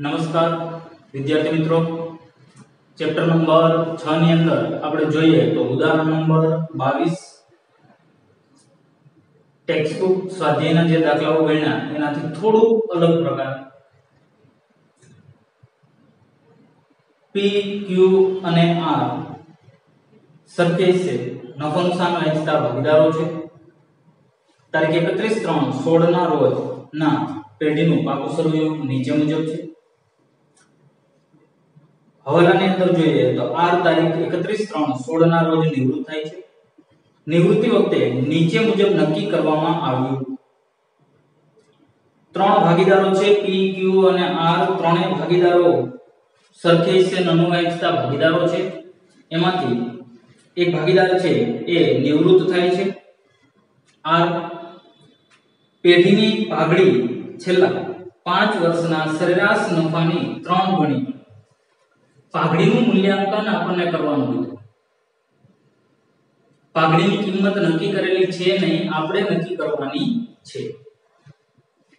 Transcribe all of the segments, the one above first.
નમસ્કાર, વિદ્યાર્થી મિત્રો. ચેપ્ટર નંબર 6 ની અંદર આપણે જોઈએ તો ઉદાહરણ નંબર 22 ટેક્સ્ટબુક સ્વાધ્યાયના જે દાખલાઓ ગણ્યા, એનાથી થોડું અલગ પ્રકાર. P, Q અને R સરખે છે નફો નુકસાન વહેંચતા ભાગીદારો છે. તારીખ 31 3 16 ના રોજ ના પેઢીનું પાકું સરવૈયું નીચે મુજબ છે. હવાલાની અંદર જોઈએ તો આર તારીખ 31 3 16 ના રોજ નિવૃત્ત થાય છે. નિવૃત્તિ વખતે નીચે મુજબ નક્કી કરવામાં આવ્યું. ત્રણ ભાગીદારો છે, પી, ક્યુ અને આર ત્રણેય ભાગીદારો સરખે છે નાનું ભાગીદારો છે. એમાંથી એક ભાગીદાર છે, એ નિવૃત્ત થાય છે. આર પેઢીની પાઘડી છેલ્લા પાંચ વર્ષના સરેરાશ નફાની ત્રણ ગણી પાઘડીનું મૂલ્યાંકન આપણને કરવાનું હતું પાઘડીની કિંમત નક્કી કરેલી છે નહીં, આપણે નક્કી કરવાની છે.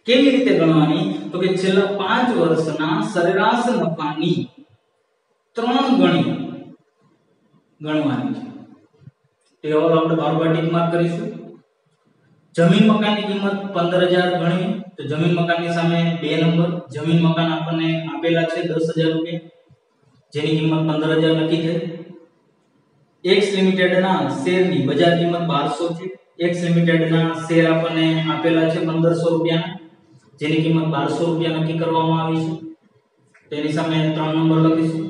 કેવી રીતે ગણવાની? તો કે છેલ્લા પાંચ વર્ષના સરેરાશ નફાની ત્રણ ગણી ગણવાની છે. તે ઓલ આપણે બારોબાર માર્ક કરીશું. જમીન મકાનની કિંમત 15000 ગણી, તો જમીન મકાનની સામે બે નંબર. જમીન મકાન આપણને આપેલા છે 10000 રૂપિયા. જેની કિંમત 15000 નક્કી છે એક્સ લિમિટેડ ના શેરની બજાર કિંમત 1200 છે. એક્સ લિમિટેડ ના શેર આપણને આપેલા છે 1500 રૂપિયા જેની કિંમત 1200 રૂપિયા નક્કી કરવામાં આવી છે. તેની સામે ત્રણ નંબર લખીશું.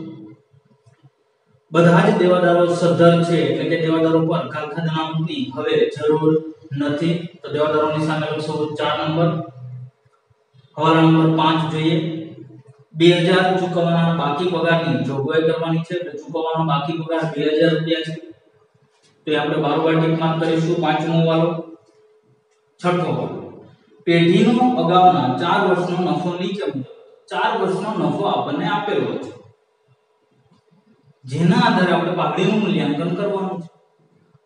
બધા જ દેવાદારો સદ્ધર છે એટલે કે દેવાદારો પર કારખાના નામની હવે જરૂર નથી. તો દેવાદારોની સામે લખશું ચાર નંબર. હવાલા નંબર 5 જોઈએ. 2000 ચૂકવવાના બાકી પગારની જોગવાઈ કરવાની છે એટલે ચૂકવવાનો બાકી પગાર 2000 રૂપિયા છે. તો એ આપણે બારોબાર ટીક માર્ક કરીશું, પાંચમો વાળો છઠ્ઠો વાળો પેઢીનો અગાઉના 4 વર્ષનો નફો નીચે મુજબ 4 વર્ષનો નફો આપણને આપેલો છે. જેના આધારે આપણે પાઘડીનું મૂલ્યાંકન કરવાનું છે.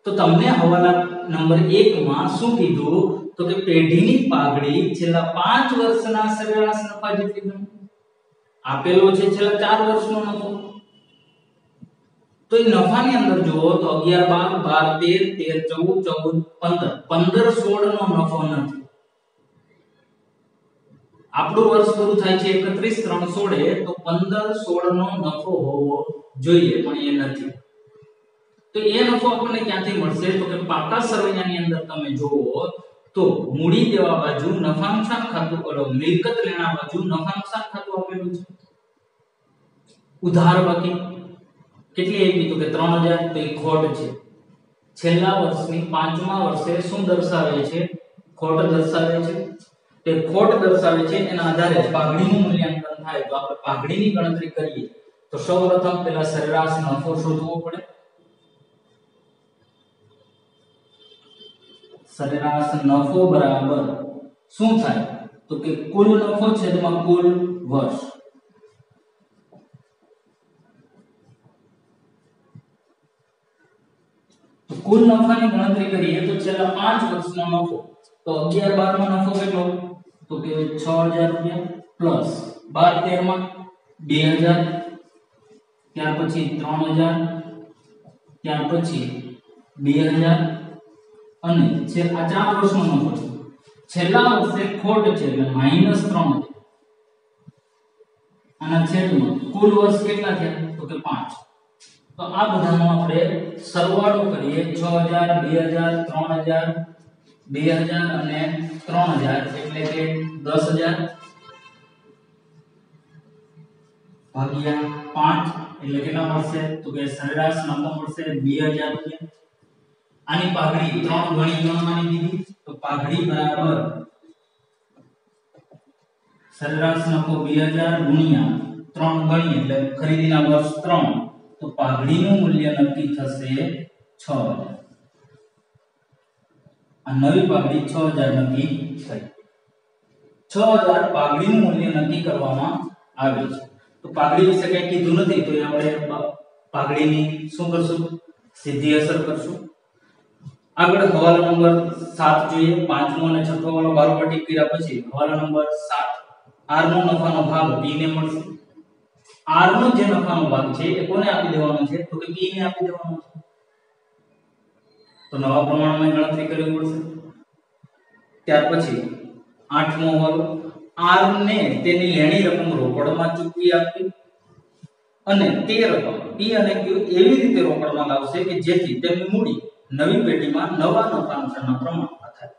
તો તમને હવાલા નંબર 1 માં શું કીધું? તો કે પેઢીની પાઘડી છેલ્લા 5 વર્ષના સરેરાશ નફા જેટલી ગણી. આપેલો છે છેલ્લા 4 વર્ષનો નફો. તો એ નફાની અંદર જુઓ તો 11 12 13 13 14 14 15 16 નો નફો નથી. આપણું વર્ષ પૂરું થાય છે 31 3 16 તો 15 16 નો નફો હોવો જોઈએ, પણ એ નથી. તો એ નફો આપણને ક્યાંથી મળશે? તો કે પાકા સરવૈયાની અંદર તમે જોવો તો મૂડી દેવા બાજુ નફા નુકસાન ખાતું કરો મિલકત લેણા બાજુ નફા નુકસાન ખાતું આપેલું છે. ઉધાર બાકી. કેટલી આવી તો કે 3000 તો એ ખોટ છે. છેલ્લા વર્ષની પાંચમા વર્ષે શું દર્શાવે છે? ખોટ દર્શાવે છે? તે ખોટ દર્શાવે છે એના આધારે પાઘડીનું મૂલ્યાંકન થાય. તો આપણે પાઘડીની ગણતરી કરીએ. તો સૌપ્રથમ પેલા સરેરાશ નફો શોધવો પડે. સરેરાશ નફો બરાબર શું થાય તો કે કુલ નફો છેદમાં કુલ વર્ષ તો કુલ નફાની ગણતરી કરીએ તો છેલ્લા 5 વર્ષનો નફો તો 11 12 માં નફો કેટલો તો કે 6000 રૂપિયા પ્લસ 12 13 માં 2000 ત્યાર પછી 3000 ત્યાર પછી 2000 અને છે આ ચાર વર્ષનો નફો છે છેલ્લા વર્ષે ખોટ છે એટલે માઇનસ 3000 આના છેદમાં કુલ વર્ષ કેટલા થયા? તો કે 5 તો આ બધાનો આપણે સરવાળો કરીએ. 6000 2000 3000 2000 અને 3000 એટલે કે 10000 ભાગ્યા 5 એટલે કેટલા મળશે? તો કે સરેરાશ નફો મળશે 2000 રૂપિયા. આની પાઘડી, ત્રણ ગણી ગણવાની દીધી, તો પાઘડી બરાબર સરેરાશ નફો 2000 ગુણ્યા 3 ગણી, એટલે ખરીદીના વર્ષ 3 તો પાઘડીનું મૂલ્ય નક્કી થશે 6000 આ નવી પાઘડી 6000 નક્કી થઈ. 6000 પાઘડીનું મૂલ્ય નક્કી કરવામાં આવે છે. તો પાઘડી વિશે કંઈ કીધું નથી, તો આપણે પાઘડીની શું કરશું? સીધી અસર કરશું. આગળ હવાલા નંબર 7 જોઈએ. પાંચમો અને છઠ્ઠો વાળો બારોબાર ટીક કર્યા પછી હવાલા નંબર 7 આર નો નફાનો ભાગ બી ને મળશે. આર નો જે નફાનો ભાગ છે એ કોને આપી દેવાનો છે? તો કે બી ને આપી દેવાનો છે. તો નવા પ્રમાણમાં ગણતરી કરવી પડશે. ત્યાર પછી આઠમો હવાલો. આર ને તેની લેણી રકમ રોકડમાં ચૂકવી આપવી અને તે રકમ પી અને ક્યુ એવી રીતે રોકડમાં લાવશે કે જેથી તેમની મૂડી નવી પેઢીમાં નવા નફાનુસારના પ્રમાણ થાય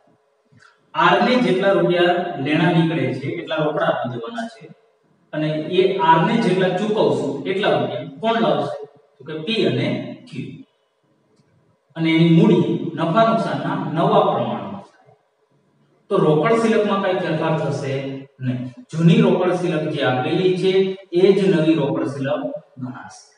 આર ને જેટલા રૂપિયા લેણા નીકળે છે, એટલા રોકડા આપી દેવાના છે અને એ આર ને જેટલા ચૂકવશું, એટલા રૂપિયા કોણ લાવશે? તો કે પી અને ક્યુ. અને એની મૂડી નફા નુકસાનના નવા પ્રમાણમાં તો રોકડ સિલકમાં કઈ ફેરફાર થશે નહીં. જૂની રોકડ સિલક જે આપેલી છે, એ જ નવી રોકડ સિલક ગણાશે.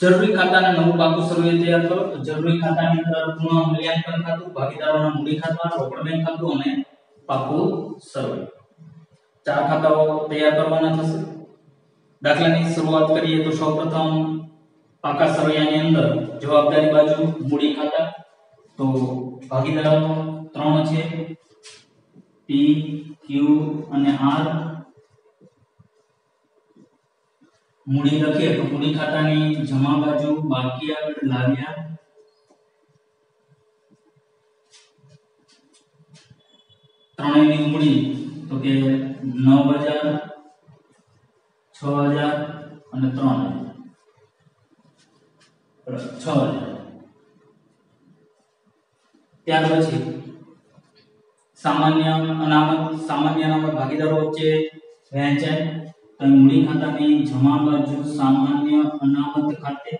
જરૂરી ખાતાને નવું પાકું સર્વે તૈયાર કરો. તો જરૂરી ખાતાની અંદર પૂર્ણ મૂલ્યાંકન ખાતું, ભાગીદારોના મૂડી ખાતા રોકડ બેંક ખાતું અને પાકું સર્વે ચાર ખાતાઓ તૈયાર કરવાના થશે. દાખલાની શરૂઆત કરીએ તો સૌપ્રથમ પાકા સર્વેની અંદર જવાબદારી બાજુ મૂડી ખાતા. તો ભાગીદારો ત્રણ છે. પી, ક્યુ અને આર. મૂડી લખીએ તો મૂડી ખાતાની જમા બાજુ બાકી આગળ લાવ્યા. ત્રણેયની મૂડી તો કે નવ હજાર, છ હજાર અને ત્રણ છ હજાર. ત્યાર પછી સામાન્ય અનામત સામાન્ય અનામત ભાગીદારો વચ્ચે વહેંચાય તો મૂડી ખાતાની જમા બાજુ સામાન્ય અનામત ખાતે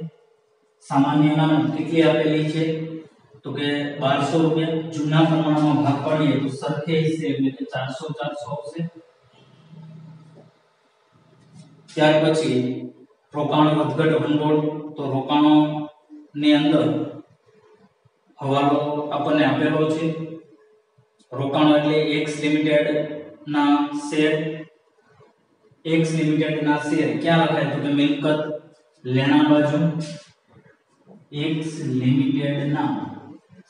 સામાન્ય અનામત કેટલી આપેલી છે? તો કે બારસો રૂપિયા. જૂના પ્રમાણમાં ભાગ પાડીએ તો સરખે હિસ્સે એટલે કે ચારસો ચારસો આવશે. ત્યાર પછી રોકાણ વધઘટ ભંડોળ. તો રોકાણો ની અંદર હવાલો આપણને આપેલો છે. રોકાણો એટલે એક્સ લિમિટેડ ના શેર એક્સ ना शेयर શેર रखा है તો કે મિલકત લેણા બાજુ એક્સ लिमिटेड ना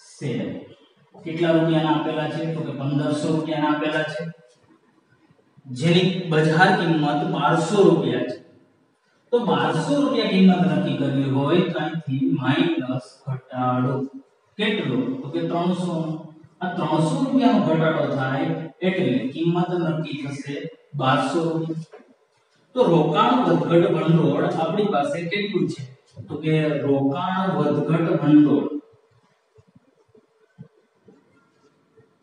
શેર કેટલા રૂપિયાના આપેલા છે? તો કે 1500 રૂપિયાના આપેલા છે. જેની બજાર કિંમત 1200 રૂપિયા છે. તો 1200 રૂપિયા કિંમત નક્કી કરવી હોય તો અહીંથી માઇનસ ઘટાડો કેટલો? તો કે 300 આ 300 રૂપિયાનો ઘટાડો થાય એટલે કિંમત નક્કી થશે 1200 રૂપિયા તો રોકાણ વધઘટ ભંડોળ આપણી પાસે કેટલું છે? તો કે રોકાણ વધઘટ ભંડોળ.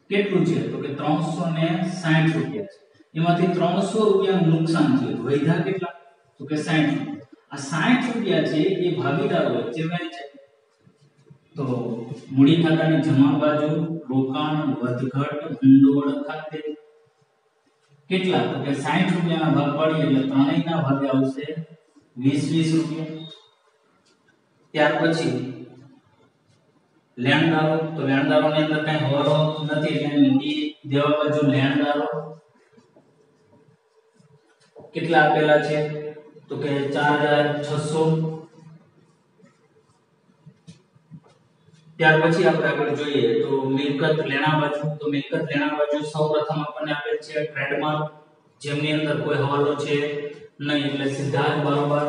કેટલું છે? તો કે 360 રૂપિયા છે. એમાંથી 300 રૂપિયા નુકસાન થયું. વૈધા કેટલા? તો કે 60 આ 60 રૂપિયા છે એ ભાગીદારો વચ્ચે વહેંચાય. તો મૂડી ખાતાની જમા બાજુ રોકાણ વધઘટ ભંડોળ ખાતે કેટલા? તો કે 60 રૂપિયાના ભાગ પાડીએ એટલે ત્રણેયના ભાગે આવશે 20 20 રૂપિયા. ત્યાર પછી લેણદારો, તો લેણદારોની અંદર કઈ હોરો નથી, એટલે ડી દેવા બાજુ લેણદારો. કેટલા આપેલા છે? તો કે 4600 ત્યાર પછી આપણે આગળ જોઈએ તો મિલકત લેણા બાજુ, તો મિલકત લેણા બાજુ સૌપ્રથમ આપણને આપેલ છે ટ્રેડમાર્ક, જેમની અંદર કોઈ હવાલો છે નહીં, એટલે સીધા જ બરોબર.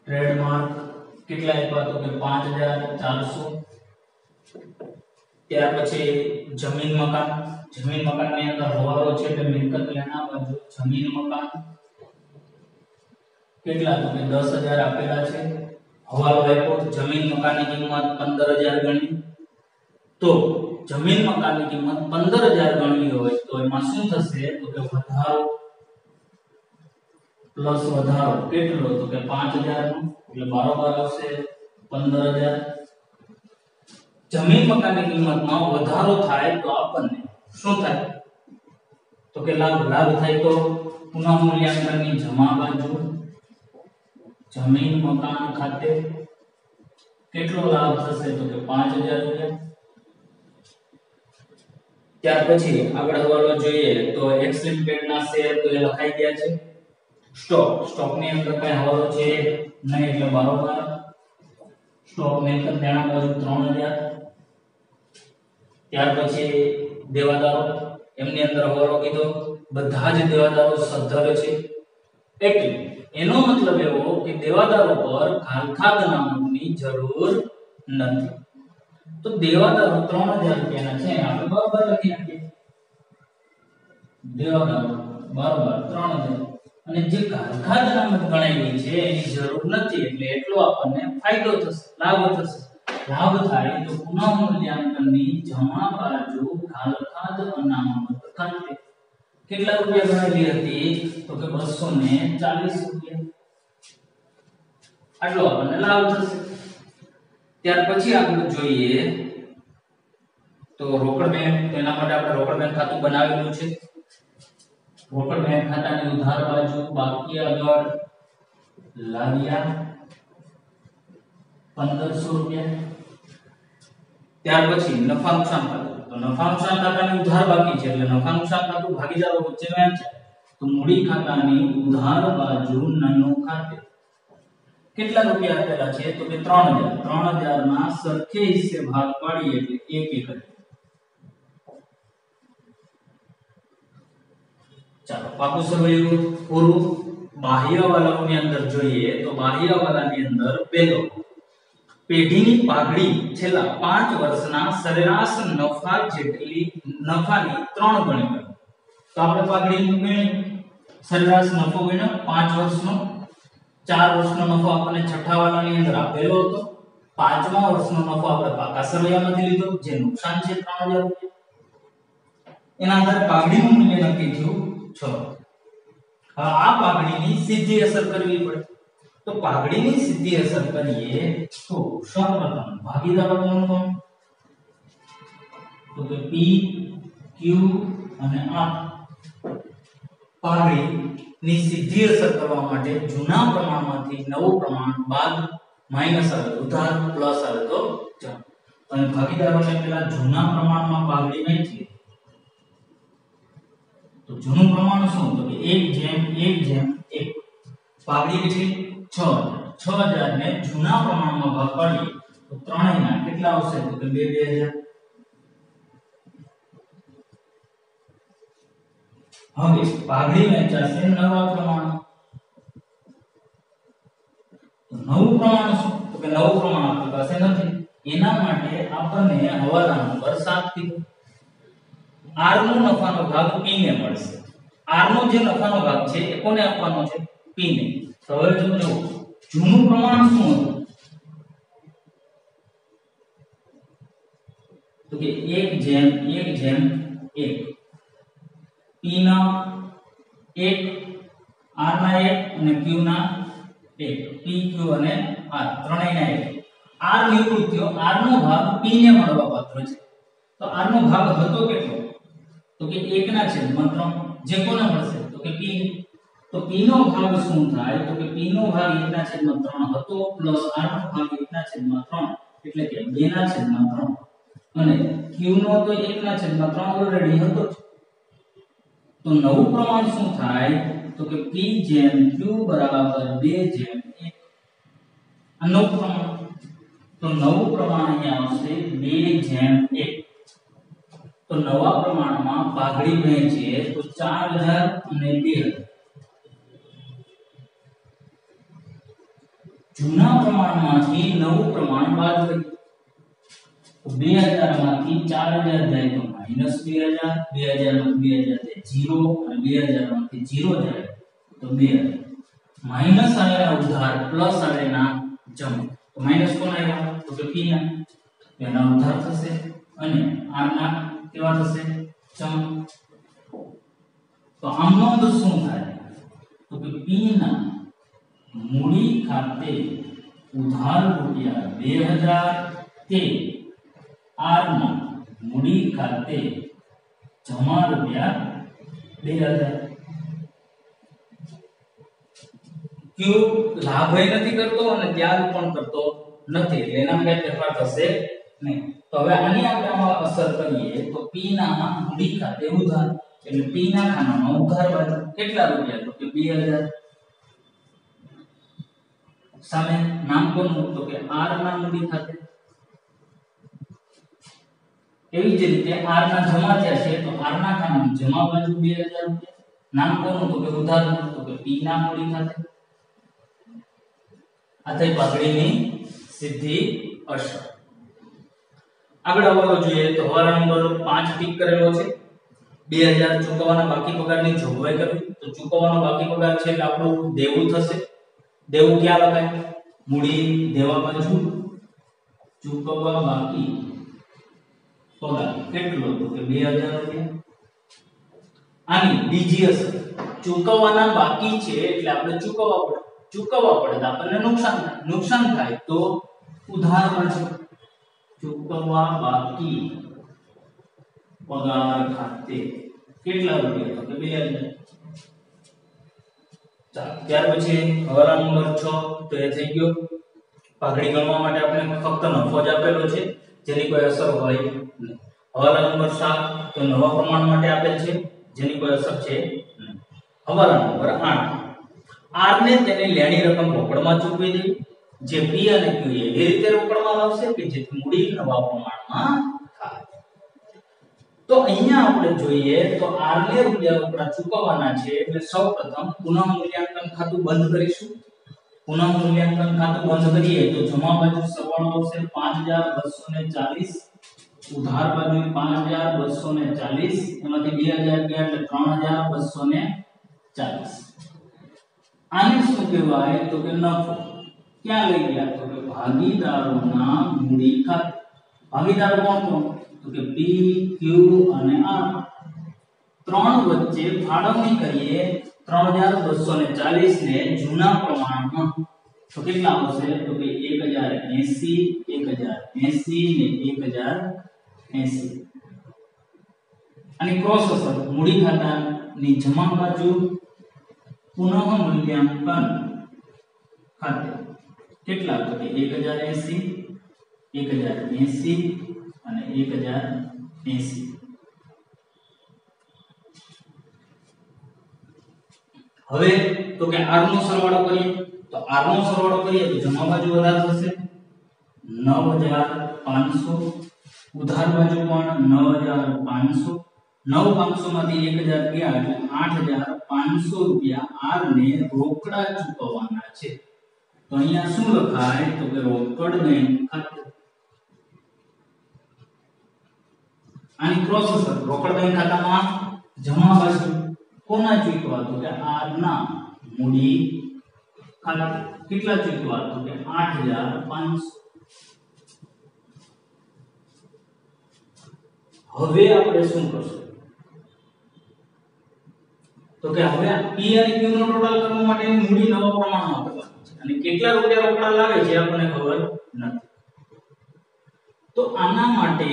ટ્રેડમાર્ક કેટલા આપ્યા તો કે 5400 ત્યાર પછી જમીન મકાન, જમીન મકાનની અંદર હવાલો છે એટલે મિલકત લેણા બાજુ, જમીન મકાન. કેટલા તો કે 10000 આપેલા છે. હવાલો આપ્યો જમીન મકાનની કિંમત 15000 ગણી. તો જમીન મકાનની કિંમત 15000 ગણવી હોય તો એમાં શું થશે? તો કે વધારો. પ્લસ વધારો કેટલો? તો કે 5000 નો એટલે બરોબર આવશે 15000 જમીન મકાનની કિંમતમાં વધારો થાય તો આપણને શું થાય? તો કે લાભ લાભ થાય તો પુનઃ મૂલ્યાંકનની જમા બાજુ. જમીન મકાન ખાતે કેટલો લાભ થશે? તો કે 5000 રૂપિયા. ત્યાર પછી આગળ હવાલો જોઈએ તો એક્સિમ લિમિટેડ શેર તો એ લખાઈ ગયા છે. સ્ટોક સ્ટોકની અંદર કઈ હવાલો છે નહીં એટલે બરોબર. સ્ટોકની અંદર તેના બાજુ 3000 ત્યાર પછી દેવાદારો, એમની અંદર હવાલો કીધો. બધા જ દેવાદારો સદ્ધર છે. એટલે એનો મતલબ એવો કે દેવાદારો પર ખાલખાદ નામકની જરૂર નથી. તો દેવાદારો ત્રણ હજાર રૂપિયાના છે આપણે બરાબર લખી નાખીએ. દેવાદારો બરાબર ત્રણ હજાર. અને જે ખાલખાદ નામત ગણાયેલી છે, એની જરૂર નથી, એટલે એટલો આપણને ફાયદો થશે, લાભ થશે. લાભ થાય તો પુનઃ મૂલ્યાંકનની જમા બાજુ ખાલખાદ અનામત ખાતે. કેટલા રૂપિયા ગણેલી હતી? તો કે 240 રૂપિયા આટલો આપણને લાભ થશે ત્યાર પછી આપણે જોઈએ તો રોકડ બેંક તો એના માટે આપણે રોકડ બેંક ખાતું બનાવેલું છે રોકડ બેંક ખાતાની ઉધાર બાજુ બાકી આગળ લાવ્યા પંદરસો રૂપિયા ત્યાર પછી નફા નુકસાન ખાતું તો નફા નુકસાન ખાતાની ઉધાર બાકી છે એટલે નફા નુકસાન ખાતું ભાગીદારો વચ્ચે વહેંચાય તો મૂડી ખાતાની ઉધાર બાજુ નાનો ખાતે કેટલા રૂપિયા આપેલા છે તો કે 3000 3000 ના સરખે હિસ્સે ભાગ પાડીએ એટલે 1 1 ચાલો પાકું સમજ્યું પૂરું બાહ્ય વાલાઓની અંદર જોઈએ તો બાહ્ય વાલાની અંદર પહેલો પેઢીની પાઘડી છેલ્લા પાંચ વર્ષના સરેરાશ નફા જેટલી નફાની ત્રણ ગણી ગણી તો આપણે પાઘડી ગણી સરેરાશ નફો ગણ્યો, પાંચ વર્ષનો. ચાર વર્ષનો નફો આપણને છઠ્ઠા વાલાની અંદર આપેલો હતો. પાંચમા વર્ષનો નફો આપણે પાકા સરવૈયામાંથી લીધો, જે નુકસાન છે ત્રણ હજાર રૂપિયા. એના અંદર પાઘડીનું મૂલ્ય નક્કી થયું છ. હવે આ પાઘડીની સીધી અસર કરવી પડે. તો પાઘડીની સીધી અસર કરીએ તો સૌપ્રથમ ભાગીદાર કોણ કોણ? તો કે P Q અને R પાઘડી ની સીધી અસર કરવા માટે જૂના પ્રમાણમાંથી નવું પ્રમાણ બાદ માઇનસ આવે, ઉધાર પ્લસ આવે તો જમ અને ભાગીદારોને પેલા જૂના પ્રમાણમાં પાઘડી વહેંચીએ તો જૂનું પ્રમાણ શું? તો કે 1 જેમ 1 જેમ 1 પાઘડી કેટલી 6 6000 ને જૂના પ્રમાણમાં ભાગ પાડીએ, તો ત્રણેયના કેટલા આવશે? તો કે 2 2000 હવે પાઘડી વહેંચાશે નવા પ્રમાણ નવું પ્રમાણ શું તો કે નવું પ્રમાણ આપણી પાસે નથી એના માટે આપણને હવાલા નંબર 7 કીધો R નો નફાનો ભાગ P ને મળશે R નો જે નફાનો ભાગ છે એ કોને આપવાનો છે P ને તો હવે જો જૂનું પ્રમાણ શું હતું? તો કે 1 જેમ 1 જેમ 1 P ના 1 R ના 1 અને Q ના 1 P Q અને R ત્રણેયના 1 R નિવૃત્તિઓ R નો ભાગ P ને મળવા પાત્ર છે. તો R નો ભાગ હતો કેટલો? તો કે 1 ના છેદમાં 3 જે કોને મળશે? તો કે P તો P નો ભાગ શું થાય? તો કે P નો ભાગ 1 ના છેદમાં 3 હતો પ્લસ R નો ભાગ 1 ના છેદમાં 3 એટલે કે 2 ના છેદમાં 3 અને Q નો તો 1 ના છેદમાં 3 ઓલરેડી હતો જ. તો નવું પ્રમાણ શું થાય તો કે P જેમ Q બરાબર 2 જેમ 1 આ નવું પ્રમાણ તો નવું પ્રમાણ અહીંયા આવશે 2 જેમ 1 તો નવા પ્રમાણમાં પાઘડી વહેંચીએ તો 4000 અને 2000 જૂના પ્રમાણમાંથી નવું પ્રમાણ બાદ કરીએ તો 2000 માંથી 4000 જાય તો માઇનસ 2000 2000 માંથી 2000 જાય 0 અને 2000 માંથી 0 જાય તો 2000 માઇનસ આવેલા ઉધાર પ્લસ આવેલા જમ તો માઇનસ કોણ આવ્યા તો કે p ના એના ઉધાર થશે અને r ના કેવા થશે જમ તો આમનો તો શું થાય તો કે p ના મૂડી ખાતે ઉધાર રૂપિયા 2000 તે R ના મૂડી ખાતે જમા રૂપિયા 2000 Q લાભય નથી કરતો અને ત્યાગ પણ કરતો નથી એટલે એના કઈ ફેરફાર થશે નહીં તો હવે આની આપણે આમાં અસર કરીએ તો P ના મૂડી ખાતે ઉધાર એટલે P ના ખાનામાં ઉધાર બાજુ કેટલા રૂપિયા? તો કે 2000 સામે નામ કોનું તો કે R ના મૂડી ખાતે. એવી જ રીતે r ના જમા થયા છે તો r ના ખાનામાં જમા બાજુ 2000 રૂપિયા નામ કોનું? તો કે ઉધારનું તો કે p ના મૂડી ખાતે આ થઈ પાઘડીની સિદ્ધિ અસર આગળ હવાલો જોઈએ તો હવાલા નંબર 5 ટીક કરેલો છે. 2000 ચૂકવવાના બાકી પગારની જોગવાઈ કરવી. તો ચૂકવવાનો બાકી પગાર છે એટલે આપણું દેવું થશે. દેવું ક્યાં લખાય? મૂડી, દેવા બાજુ. ચૂકવવા બાકી પગાર કેટલો તો કે 2000 રૂપિયા આની બીજી અસર, ચૂકવવાના બાકી છે એટલે આપણે ચૂકવવા પડે. ચૂકવવા પડે તો આપણને નુકસાન થાય. નુકસાન થાય તો ઉધાર મળશે ચૂકવવા બાકી. પગાર ખાતે કેટલા રૂપિયા તો કે 2000 ચાલો, ત્યાર પછી હવાલા નંબર 6 તો એ થઈ ગયો. પાઘડી ગણવા માટે આપણે ફક્ત નફો જ આપેલો છે. જેની કોઈ અસર હોય હવાલા નંબર 7 તો નવા પ્રમાણ માટે આપેલ છે, જેની કોઈ અસર છે હવાલા નંબર 8 R ને તેની લેણી રકમ રોકડમાં ચૂકવી દેવી, જે P અને Q એ રીતે રોકડમાં આવશે કે જેથી મૂડી નવા પ્રમાણમાં થાય. તો અહીંયા આપણે જોઈએ તો R ને રૂપિયા રોકડા ચૂકવવાના છે એટલે સૌપ્રથમ પુનઃ મૂલ્યાંકન ખાતું બંધ કરીશું. પુનઃ મૂલ્યાંકન ખાતું બંધ કરીએ તો જમા બાજુ સરવાળો આવશે 5240 ઉધાર બાજુ 5240 એમાંથી 2000 ગયા એટલે 3240 આને શું કહેવાય? તો કે નફો. ક્યાં લઈ ગયા? તો કે ભાગીદારોના મૂડી ખાતે. ભાગીદારો કોણ કોણ? તો કે P Q અને R ત્રણ વચ્ચે ફાળવણી કરીએ 3240 ને જૂના પ્રમાણમાં. તો કેટલા આવશે? તો કે 1080 1080 ને 1080 અને ક્રોસ અસર, મૂડી ખાતાની જમા બાજુ પુનઃ મૂલ્યાંકન ખાતે કેટલા તો કે 1080 1080 અને 1080 હવે તો કે r નો સરવાળો કરીએ, તો r નો સરવાળો કરીએ તો જમા બાજુ વધારે થશે 9500 ઉધાર બાજુ પણ 9500 9500 માંથી 1000 ગયા એટલે 8500 રૂપિયા r ને રોકડા ચૂકવવાના છે. તો અહીંયા શું લખાય? તો કે રોકડ બેંક ખાતે. આની પ્રોસેસ રોકડ બેંક ખાતામાં જમા બાજુ કોના ચૂકવા તો કે r ના મૂડી ખાતા. કેટલા ચૂકવા તો કે 8500 હવે આપણે શું કરશું? તો કે હવે P અને Q નો ટોટલ કરવા માટે મૂડી નવા પ્રમાણમાં કરવાનું છે. અને કેટલા રૂપિયા રોકડા લાવે છે આપણને ખબર નથી. તો આના માટે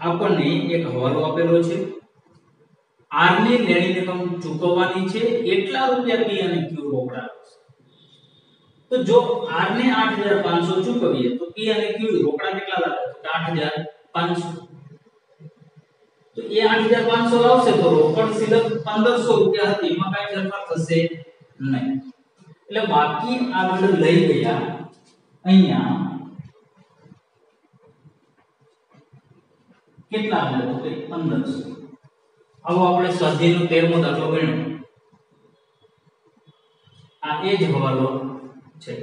આપણને એક હવાલો આપેલો છે. R ને લેણી રકમ ચૂકવવાની છે. એટલા રૂપિયા P અને Q રોકડા તો જો R ને 8500 ચૂકવીએ, તો P અને Q રોકડા કેટલા લાગે? તો 8500 તો એ 8500 લાવશે તો રોકડ સિલક 1500 રૂપિયા હતી, એમાં કાઈ ફેરફાર થશે નહીં. એટલે બાકી આગળ લઈ ગયા અહીંયા. કેટલા આવે તો કે 1500 આવો આપણે સ્વાધ્યાયનો 13મો દાખલો ગણ્યો. આ એ જ હવાલો છે.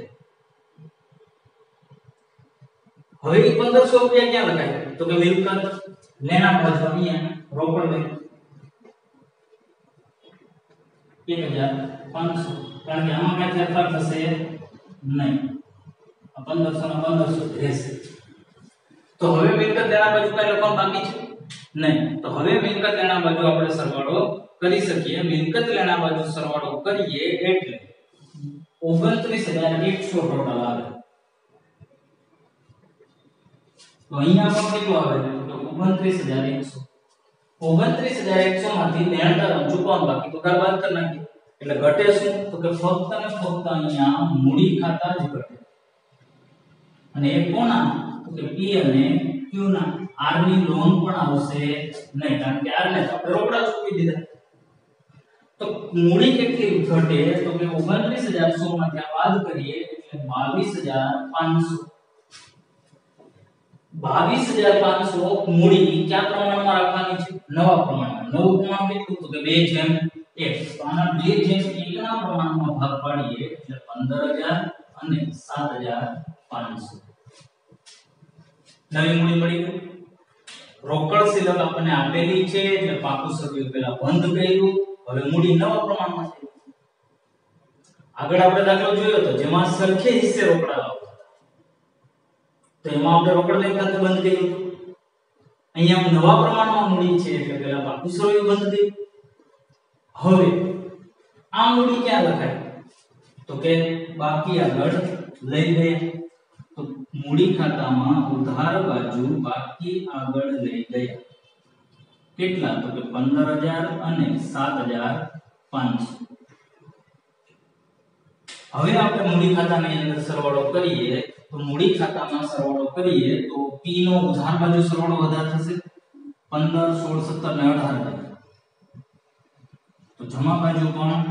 હવે એ 1500 રૂપિયા ક્યાં લખાય? તો કે મિલકત લેના પહોંચવાની અહીંયા. રોકડ બેંક 1500 કારણ કે આમાં કાંઈ ફેરફાર થશે નહીં આ 1500 ના 1500 રહેશે તો હવે મિલકત લેણા બાજુ કઈ લખવાનું બાકી છે નહીં તો હવે મિલકત લેણા બાજુ આપણે સરવાળો કરી શકીએ મિલકત લેણા બાજુ સરવાળો કરીએ એટલે 29100 ટોટલ આવે તો અહીંયા પણ કેટલું આવે તો 29100 29100 માંથી લેણદાર ચૂકવવાનું બાકી તો બાદ કરી એટલે ઘટે શું? તો અને એ કોના? તો ના. R લોન પણ આવશે નહીં, કારણ કે R રોકડા ચૂકવી દીધા. તો મૂડી કેટલી ઘટે? તો કે 29100 માંથી બાદ કરીએ એટલે 22500 બાવીસ હજાર પાંચસો મૂડી કયા પ્રમાણમાં રાખવાની છે? નવા પ્રમાણમાં. નવું પ્રમાણ કેટલું? તો કે બે જેમ એક. તો આના બે જેમ એક ના પ્રમાણમાં ભાગ પાડીએ એટલે 15000 અને સાત હજાર પાંચસો. નવી મૂડી મળી ગઈ. રોકડ સિલક આપણને આપેલી છે, એટલે પાકું સર્વે પેલા બંધ કર્યું. હવે મૂડી નવા પ્રમાણમાં છે. આગળ આપણે દાખલો જોયો તો જેમાં સરખે હિસ્સે રોકડા લાવતા તો એમાં આપણે રોકડ બેંક ખાતું બંધ કર્યું. અહીંયા નવા પ્રમાણમાં મૂડી છે એટલે પેલા પાકું બંધ કર્યું. હવે, આ મૂડી ક્યાં લખાય? તો કે બાકી આગળ લઈ ગયા. તો મૂડી ખાતામાં ઉધાર બાજુ બાકી આગળ લઈ ગયા. કેટલા? તો કે 15000 અને 7500 હવે આપણે મૂડી ખાતાની અંદર સરવાળો કરીએ. તો મૂડી ખાતામાં સરવાળો કરીએ તો P નો ઉધાર બાજુ સરવાળો વધારે થશે 15 16 17 ને 18 તો જમા બાજુ પણ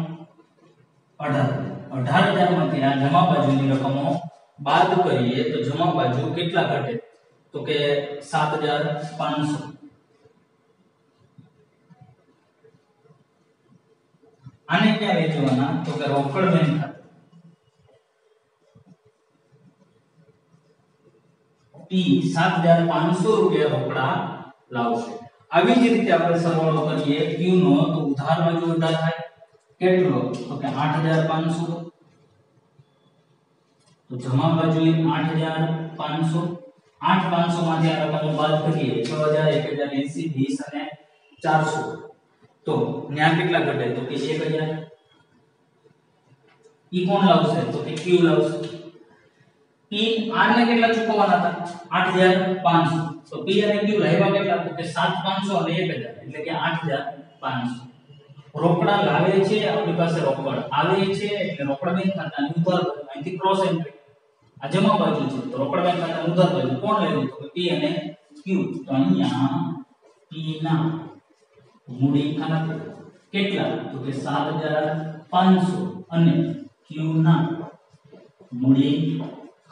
18 18000 માંથી આ જમા બાજુની રકમો બાદ કરીએ તો જમા બાજુ કેટલા ઘટે? તો કે 7500 આને ક્યાં વેચવાના? તો કે રોકડ બેંક ખાતે. P 7500 રૂપિયા રોકડા લાવશે. આવી જ રીતે આપણે સરવાળો કરીએ. Q નો તો ઉધાર બાજુ ઉધાર થાય, કેટલો? તો કે 8500 તો જમા બાજુ 8500 8500 માંથી આ રકમ બાદ કરીએ. 6000 1080 20 અને 400 તો ન્યા કેટલા ઘટે? તો કે 1000 ઈ કોણ લાવશે? તો કે Q લાવશે? P R ને કેટલા ચૂકવવાના હતા? 8500 તો P અને Q લાવ્યા કેટલા? તો કે 7500 અને 1000 એટલે કે 8500 રોકડા લાવે છે, આપણી પાસે રોકડ આવે છે, એટલે રોકડ બેંક ખાતાની ઉધાર અહીંથી ક્રોસ એન્ટ્રી આ જમા બાજુ છે. તો રોકડ બેંક ખાતાની ઉધાર બાજુ. કોણ લેવું તો P અને Q તો અહીંયા P ના મૂડી ખાતા. કેટલા? તો કે 7500 અને Q ના મૂડી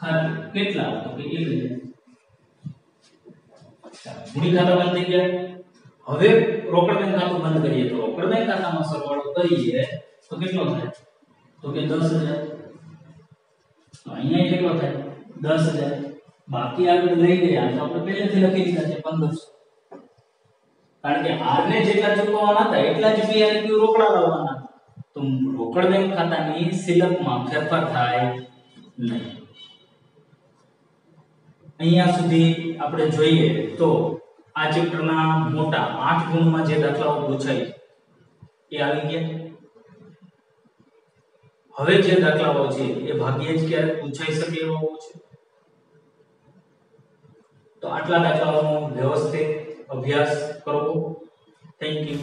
ખાતું કેટલા તો કે 1000 મૂડી ખાતા બંધ થઈ ગયા. હવે રોકડ બેંક ખાતું બંધ કરીએ તો રોકડ બેંક ખાતામાં સરવાળો કરીએ તો કેટલો થાય? તો કે 10000 તો અહીંયા કેટલો થાય? 10000 બાકી આગળ લઈ ગયા તો આપણે પહેલેથી લખી દીધા છે 1500 કારણ કે આર જેટલા ચૂકવવાના હતા, એટલા જ અને ક્યુ રોકડા લાવવાના તો રોકડ બેંક ખાતાની સિલકમાં ફેરફાર થાય નહીં. અહીંયા સુધી આપણે જોઈએ તો આ ચેપ્ટરના મોટા આઠ ગુણમાં જે દાખલાઓ પૂછાય, એ આવી ગયા. હવે જે દાખલાઓ છે, એ ભાગ્યે જ ક્યારેક પૂછાઈ શકે એવા છે. તો આટલા દાખલાઓનો વ્યવસ્થિત અભ્યાસ કરવો. Thank you